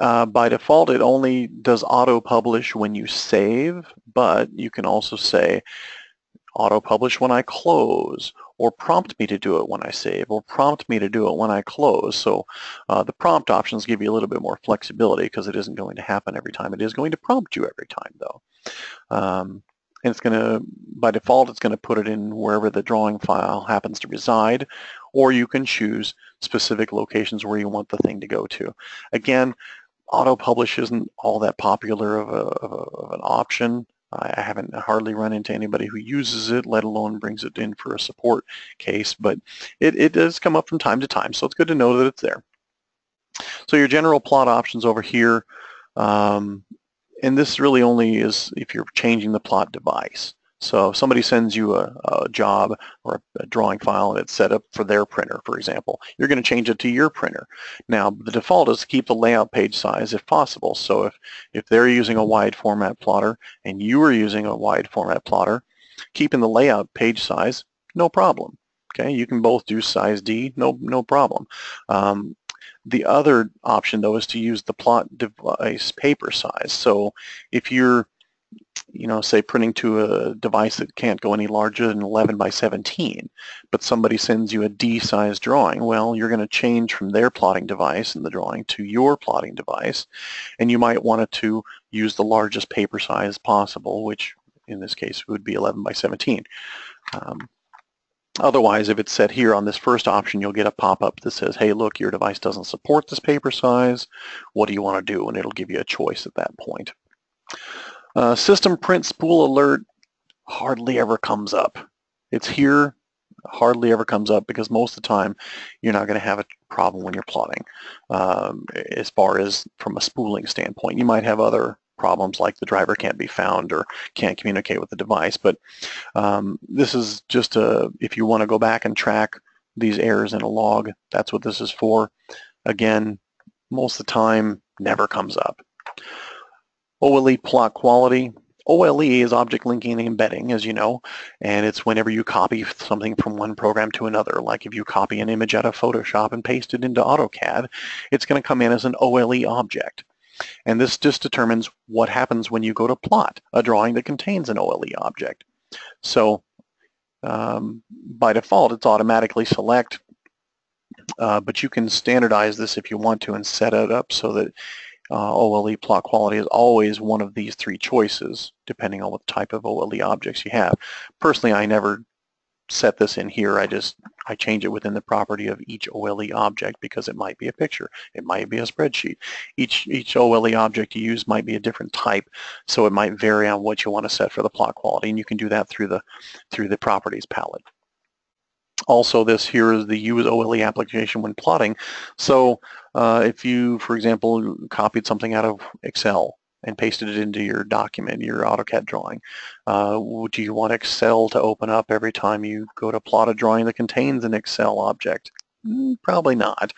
Uh, by default, it only does auto-publish when you save, but you can also say auto-publish when I close, or prompt me to do it when I save, or prompt me to do it when I close. So uh, the prompt options give you a little bit more flexibility because it isn't going to happen every time. It is going to prompt you every time, though. Um, and it's going to, by default, it's going to put it in wherever the drawing file happens to reside, or you can choose specific locations where you want the thing to go to. Again, auto-publish isn't all that popular of, a, of, a, of an option. I haven't hardly run into anybody who uses it, let alone brings it in for a support case, but it, it does come up from time to time, so it's good to know that it's there. So your general plot options over here, um, and this really only is if you're changing the plot device. So if somebody sends you a, a job or a, a, drawing file and it's set up for their printer, for example, you're going to change it to your printer. Now, the default is to keep the layout page size if possible. So if, if they're using a wide format plotter and you are using a wide format plotter, keeping the layout page size, no problem. Okay, you can both do size D, no, no problem. Um, the other option, though, is to use the plot device paper size. So if you're you know, say printing to a device that can't go any larger than 11 by 17, but somebody sends you a D-size drawing, well, you're going to change from their plotting device in the drawing to your plotting device, and you might want to use the largest paper size possible, which in this case would be 11 by 17. Um, Otherwise, if it's set here on this first option, you'll get a pop-up that says, hey, look, your device doesn't support this paper size. What do you want to do? And it'll give you a choice at that point. Uh, system print spool alert hardly ever comes up. It's here, hardly ever comes up because most of the time you're not going to have a problem when you're plotting um, as far as from a spooling standpoint. You might have other problems like the driver can't be found or can't communicate with the device, but um, this is just a, if you want to go back and track these errors in a log, that's what this is for. Again, most of the time never comes up. OLE plot quality. OLE is object linking and embedding, as you know, and it's whenever you copy something from one program to another. Like if you copy an image out of Photoshop and paste it into AutoCAD, it's going to come in as an OLE object. And this just determines what happens when you go to plot a drawing that contains an OLE object. So um, by default, it's automatically select, uh, but you can standardize this if you want to and set it up so that uh, OLE plot quality is always one of these three choices, depending on what type of OLE objects you have. Personally, I never set this in here. I just, I change it within the property of each OLE object because it might be a picture. It might be a spreadsheet. Each, each OLE object you use might be a different type, so it might vary on what you want to set for the plot quality, and you can do that through the, through the properties palette. Also, this here is the use OLE application when plotting. So uh, if you, for example, copied something out of Excel and pasted it into your document, your AutoCAD drawing, uh, do you want Excel to open up every time you go to plot a drawing that contains an Excel object? Mm, probably not.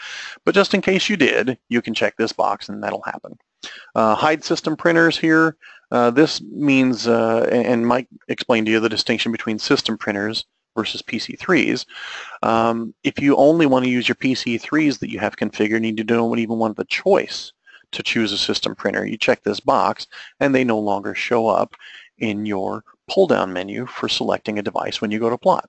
But just in case you did, you can check this box and that'll happen. Uh, hide system printers here. Uh, this means, uh, and Mike explained to you the distinction between system printers versus PC3s. Um, if you only want to use your PC3s that you have configured and you don't even want the choice to choose a system printer, you check this box and they no longer show up in your pull-down menu for selecting a device when you go to plot.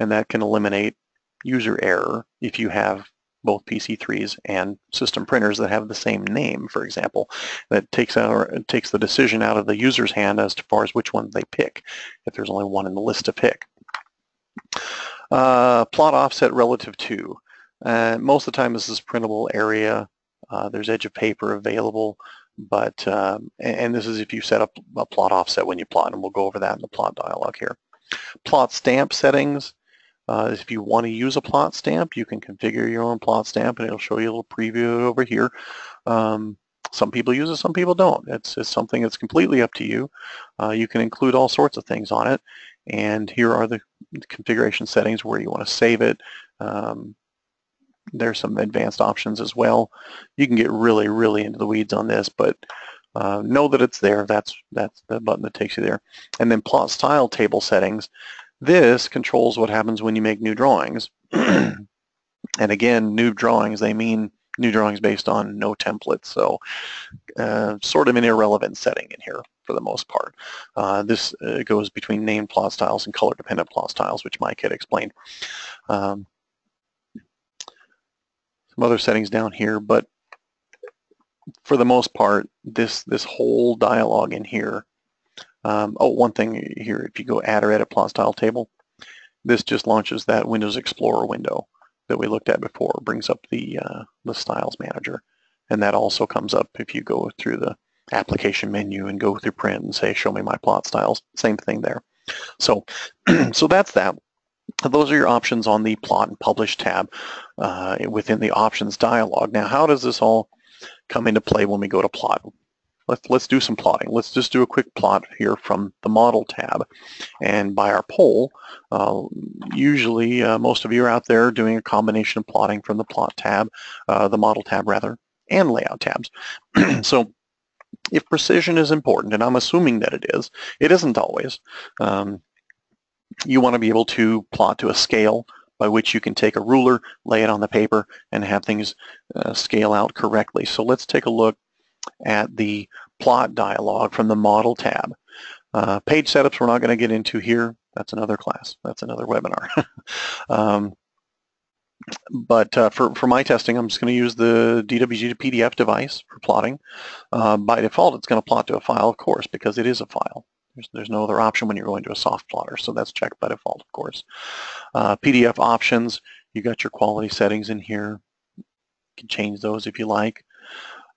And that can eliminate user error if you have both PC3s and system printers that have the same name, for example. That takes takes the decision out of the user's hand as to far as which one they pick, if there's only one in the list to pick. Uh, plot offset relative to. Uh, most of the time this is printable area. Uh, there's edge of paper available, but um, and, and this is if you set up a plot offset when you plot, and we'll go over that in the plot dialog here. Plot stamp settings. Uh, if you want to use a plot stamp, you can configure your own plot stamp and it'll show you a little preview over here. Um, some people use it, some people don't. It's, it's something that's completely up to you. Uh, you can include all sorts of things on it. And here are the configuration settings where you want to save it. Um, there's some advanced options as well. You can get really, really into the weeds on this, but uh, know that it's there. That's, that's the button that takes you there. And then plot style table settings. This controls what happens when you make new drawings. and again, new drawings, they mean new drawings based on no templates. So uh, sort of an irrelevant setting in here for the most part. Uh, this uh, goes between named plot styles and color-dependent plot styles, which Mike had explained. Um, some other settings down here, but for the most part, this this whole dialog in here um, oh, one thing here, if you go add or edit plot style table, this just launches that Windows Explorer window that we looked at before, brings up the, uh, the styles manager. And that also comes up if you go through the application menu and go through print and say, show me my plot styles. Same thing there. So, so that's that. Those are your options on the plot and publish tab uh, within the options dialog. Now, how does this all come into play when we go to plot? Let's, let's do some plotting. Let's just do a quick plot here from the model tab. And by our poll, uh, usually uh, most of you are out there doing a combination of plotting from the plot tab, uh, the model tab rather, and layout tabs. so if precision is important, and I'm assuming that it is, it isn't always. Um, you want to be able to plot to a scale by which you can take a ruler, lay it on the paper, and have things uh, scale out correctly. So let's take a look at the plot dialog from the model tab. Uh, page setups we're not going to get into here. That's another class. That's another webinar. um, but uh, for, for my testing, I'm just going to use the DWG to PDF device for plotting. Uh, by default, it's going to plot to a file, of course, because it is a file. There's, there's no other option when you're going to a soft plotter, so that's checked by default, of course. Uh, PDF options, you got your quality settings in here. You can change those if you like.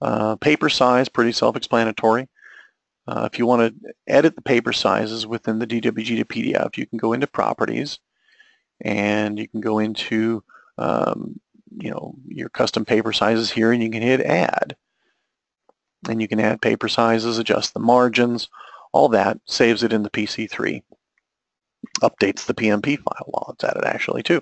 Uh, paper size, pretty self-explanatory. Uh, if you want to edit the paper sizes within the DWG to PDF, you can go into Properties, and you can go into um, you know your custom paper sizes here, and you can hit Add. And you can add paper sizes, adjust the margins, all that saves it in the PC3. Updates the PMP file while it's at it actually too.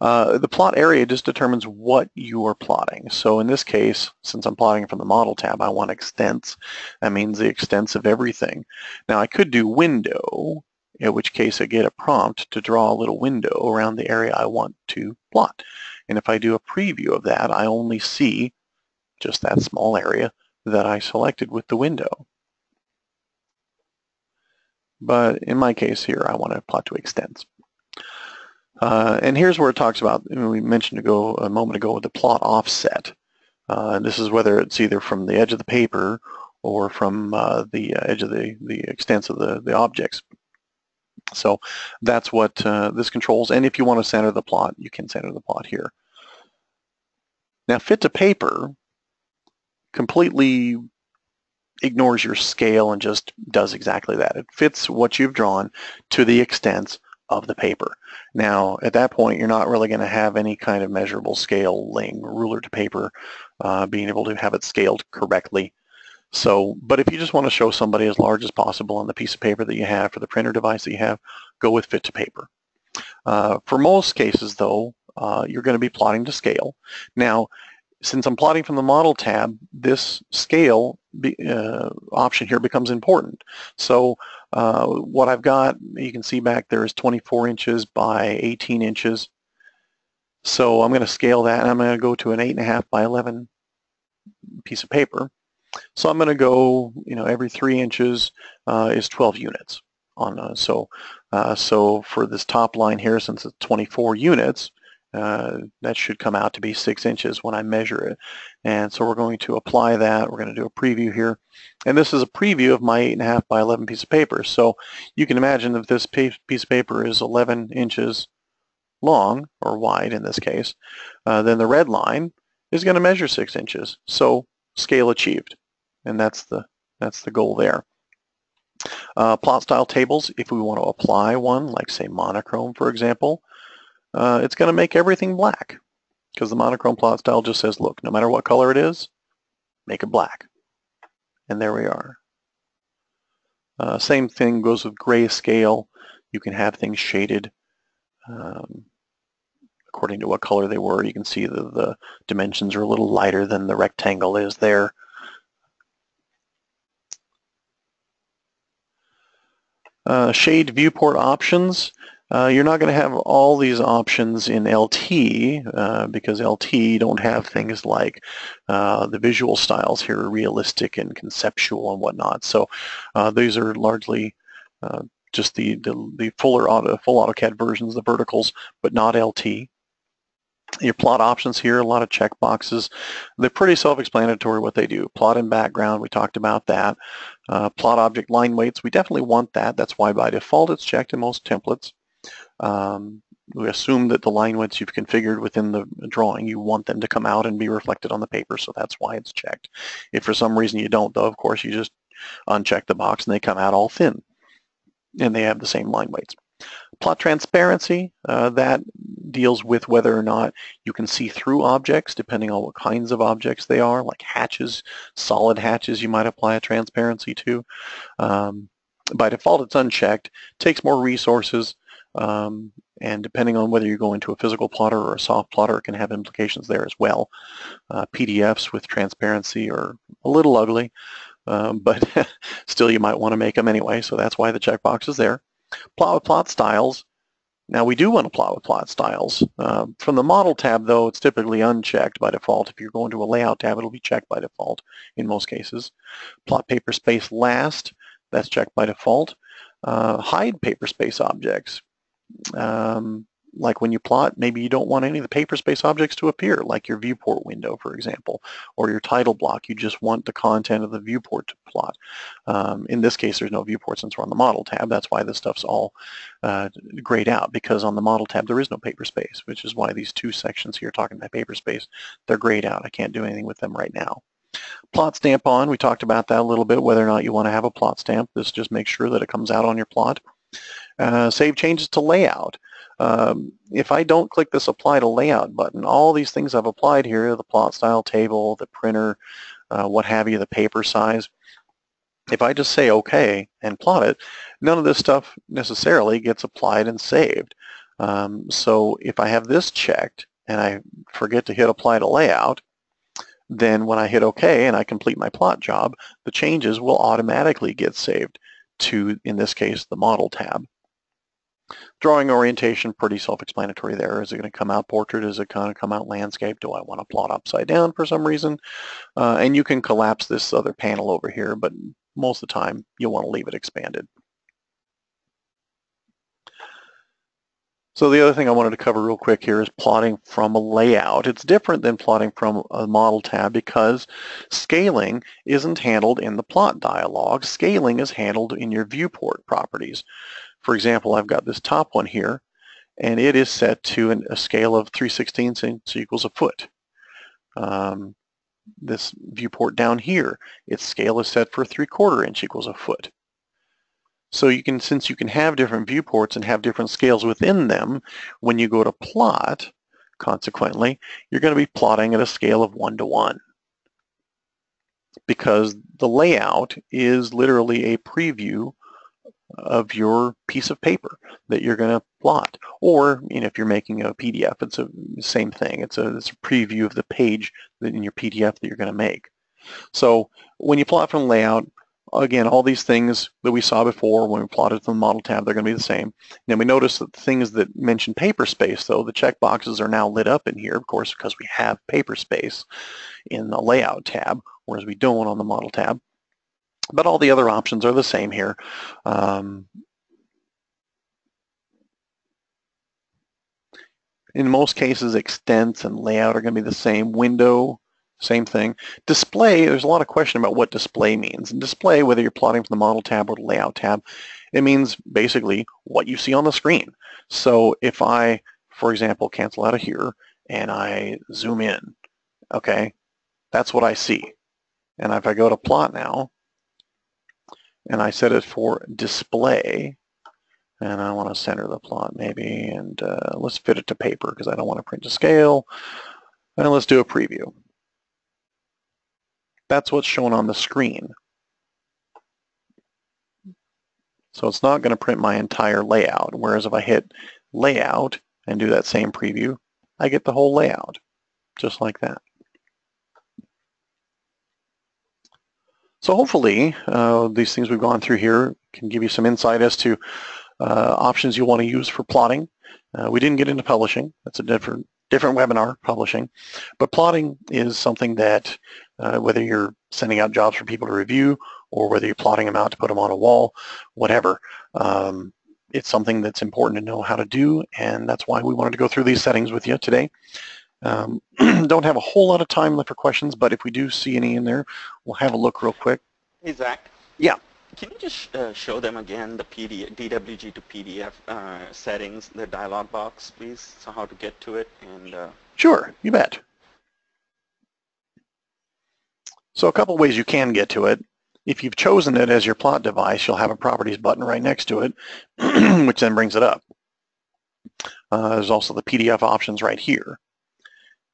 Uh, the plot area just determines what you are plotting. So in this case, since I'm plotting from the model tab, I want extents. That means the extents of everything. Now I could do window, in which case I get a prompt to draw a little window around the area I want to plot. And if I do a preview of that, I only see just that small area that I selected with the window. But in my case here, I want to plot to extents. Uh, and here's where it talks about, we mentioned to go a moment ago with the plot offset. Uh, this is whether it's either from the edge of the paper or from uh, the edge of the, the extents of the, the objects. So that's what uh, this controls. And if you want to center the plot, you can center the plot here. Now fit to paper completely ignores your scale and just does exactly that. It fits what you've drawn to the extents of the paper. Now, at that point, you're not really going to have any kind of measurable scaling, ruler to paper, uh, being able to have it scaled correctly. So, but if you just want to show somebody as large as possible on the piece of paper that you have for the printer device that you have, go with fit to paper. Uh, for most cases, though, uh, you're going to be plotting to scale. Now, since I'm plotting from the model tab, this scale be, uh, option here becomes important. So uh, what I've got, you can see back there is 24 inches by 18 inches. So I'm going to scale that and I'm going to go to an 8.5 by 11 piece of paper. So I'm going to go, you know, every three inches uh, is 12 units. On uh, so uh, so for this top line here, since it's 24 units, uh, that should come out to be six inches when I measure it. And so we're going to apply that. We're going to do a preview here. And this is a preview of my 8.5 by 11 piece of paper. So you can imagine that this piece of paper is 11 inches long, or wide in this case, uh, then the red line is going to measure six inches. So scale achieved. And that's the, that's the goal there. Uh, plot style tables, if we want to apply one, like say monochrome, for example, uh, it's going to make everything black because the monochrome plot style just says, look, no matter what color it is, make it black. And there we are. Uh, same thing goes with grayscale. You can have things shaded um, according to what color they were. You can see that the dimensions are a little lighter than the rectangle is there. Uh, shade viewport options. Uh, you're not going to have all these options in LT uh, because LT don't have things like uh, the visual styles here, realistic and conceptual and whatnot. So uh, these are largely uh, just the, the, the fuller auto, full AutoCAD versions, the verticals, but not LT. Your plot options here, a lot of check boxes. They're pretty self-explanatory what they do. Plot and background, we talked about that. Uh, plot object line weights, we definitely want that. That's why by default it's checked in most templates. Um, we assume that the line widths you've configured within the drawing, you want them to come out and be reflected on the paper, so that's why it's checked. If for some reason you don't, though, of course, you just uncheck the box and they come out all thin, and they have the same line weights. Plot transparency, uh, that deals with whether or not you can see through objects, depending on what kinds of objects they are, like hatches, solid hatches you might apply a transparency to. Um, by default, it's unchecked, takes more resources, um, and depending on whether you go into a physical plotter or a soft plotter, it can have implications there as well. Uh, PDFs with transparency are a little ugly, um, but still you might want to make them anyway, so that's why the checkbox is there. Plot with plot styles. Now we do want to plot with plot styles. Uh, from the model tab though, it's typically unchecked by default. If you're going to a layout tab, it'll be checked by default in most cases. Plot paper space last, that's checked by default. Uh, hide paper space objects um, like when you plot, maybe you don't want any of the paper space objects to appear, like your viewport window, for example, or your title block. You just want the content of the viewport to plot. Um, in this case, there's no viewport since we're on the model tab. That's why this stuff's all uh, grayed out, because on the model tab, there is no paper space, which is why these two sections here talking about paper space, they're grayed out. I can't do anything with them right now. Plot stamp on, we talked about that a little bit, whether or not you want to have a plot stamp. This just makes sure that it comes out on your plot. Uh, save changes to layout. Um, if I don't click this apply to layout button, all these things I've applied here, the plot style table, the printer, uh, what have you, the paper size, if I just say OK and plot it, none of this stuff necessarily gets applied and saved. Um, so if I have this checked and I forget to hit apply to layout, then when I hit OK and I complete my plot job, the changes will automatically get saved to, in this case, the model tab. Drawing orientation, pretty self-explanatory there. Is it going to come out portrait? Is it going to come out landscape? Do I want to plot upside down for some reason? Uh, and you can collapse this other panel over here, but most of the time you'll want to leave it expanded. So the other thing I wanted to cover real quick here is plotting from a layout. It's different than plotting from a model tab because scaling isn't handled in the plot dialog. Scaling is handled in your viewport properties. For example, I've got this top one here, and it is set to an, a scale of 3 16 inches equals a foot. Um, this viewport down here, its scale is set for 3 quarter inch equals a foot. So you can, since you can have different viewports and have different scales within them, when you go to plot, consequently, you're going to be plotting at a scale of 1 to 1 because the layout is literally a preview of your piece of paper that you're going to plot. Or you know, if you're making a PDF, it's a same thing. It's a, it's a preview of the page in your PDF that you're going to make. So when you plot from layout, again, all these things that we saw before when we plotted from the model tab, they're going to be the same. Now we notice that the things that mention paper space, though, the check boxes are now lit up in here, of course, because we have paper space in the layout tab, whereas we don't on the model tab. But all the other options are the same here. Um, in most cases, extents and layout are going to be the same. Window, same thing. Display, there's a lot of question about what display means. And display, whether you're plotting from the model tab or the layout tab, it means basically what you see on the screen. So if I, for example, cancel out of here and I zoom in, okay, that's what I see. And if I go to plot now, and I set it for display and I want to center the plot maybe and uh, let's fit it to paper because I don't want to print to scale and let's do a preview. That's what's shown on the screen. So it's not going to print my entire layout whereas if I hit layout and do that same preview I get the whole layout just like that. So hopefully uh, these things we've gone through here can give you some insight as to uh, options you want to use for plotting. Uh, we didn't get into publishing. That's a different different webinar, publishing. But plotting is something that uh, whether you're sending out jobs for people to review or whether you're plotting them out to put them on a wall, whatever, um, it's something that's important to know how to do and that's why we wanted to go through these settings with you today. Um, don't have a whole lot of time left for questions, but if we do see any in there, we'll have a look real quick. Hey, Zach. Yeah. Can you just uh, show them again the PDF, DWG to PDF uh, settings, the dialog box, please, so how to get to it? and. Uh... Sure, you bet. So a couple ways you can get to it. If you've chosen it as your plot device, you'll have a properties button right next to it, which then brings it up. Uh, there's also the PDF options right here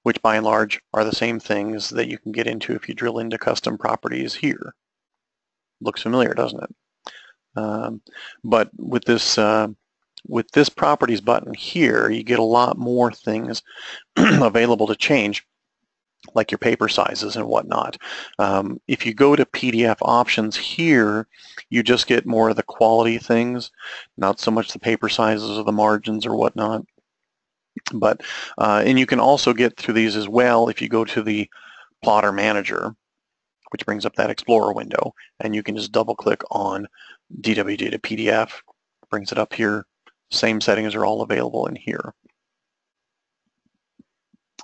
which by and large are the same things that you can get into if you drill into custom properties here. Looks familiar, doesn't it? Um, but with this uh, with this properties button here, you get a lot more things available to change, like your paper sizes and whatnot. Um, if you go to PDF options here, you just get more of the quality things, not so much the paper sizes or the margins or whatnot. But uh, and you can also get through these as well if you go to the plotter manager, which brings up that Explorer window, and you can just double click on DWG to PDF, brings it up here. Same settings are all available in here.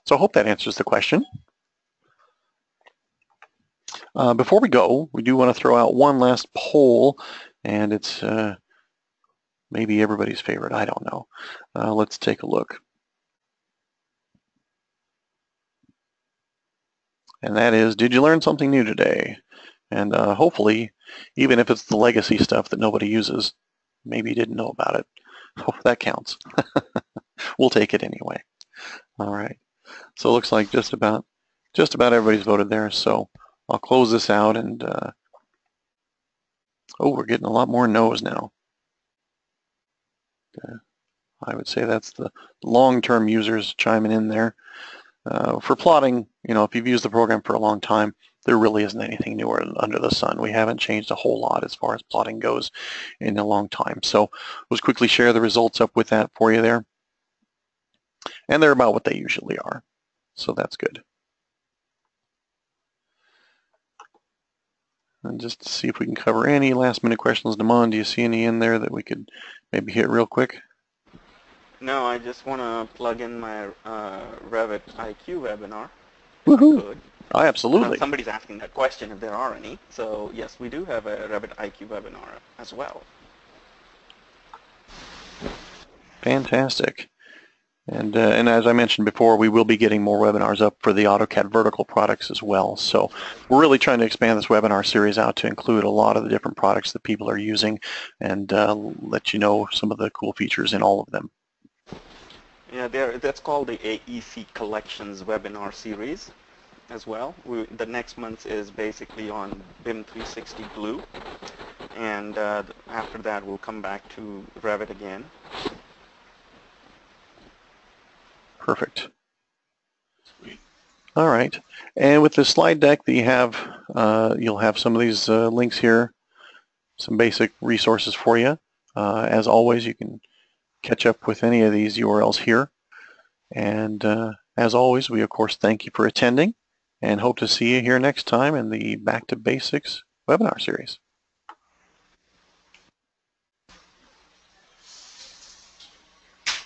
So I hope that answers the question. Uh, before we go, we do want to throw out one last poll, and it's uh, maybe everybody's favorite. I don't know. Uh, let's take a look. and that is, did you learn something new today? And uh, hopefully, even if it's the legacy stuff that nobody uses, maybe you didn't know about it. That counts. we'll take it anyway. All right. So it looks like just about just about everybody's voted there. So I'll close this out and uh, oh, we're getting a lot more no's now. Uh, I would say that's the long-term users chiming in there. Uh, for plotting, you know, if you've used the program for a long time, there really isn't anything newer under the sun. We haven't changed a whole lot as far as plotting goes in a long time. So let's quickly share the results up with that for you there. And they're about what they usually are. So that's good. And just to see if we can cover any last minute questions. Damon, do you see any in there that we could maybe hit real quick? No, I just want to plug in my uh, Revit IQ webinar. Woohoo! Oh, absolutely. somebody's asking that question if there are any. So yes, we do have a Revit IQ webinar as well. Fantastic. And, uh, and as I mentioned before, we will be getting more webinars up for the AutoCAD vertical products as well. So we're really trying to expand this webinar series out to include a lot of the different products that people are using and uh, let you know some of the cool features in all of them. Yeah, that's called the AEC Collections webinar series as well. We, the next month is basically on BIM 360 Glue. and uh, after that we'll come back to Revit again. Perfect. Sweet. All right. And with the slide deck that you have, uh, you'll have some of these uh, links here, some basic resources for you. Uh, as always, you can catch up with any of these URLs here. And uh, as always, we of course thank you for attending and hope to see you here next time in the Back to Basics webinar series.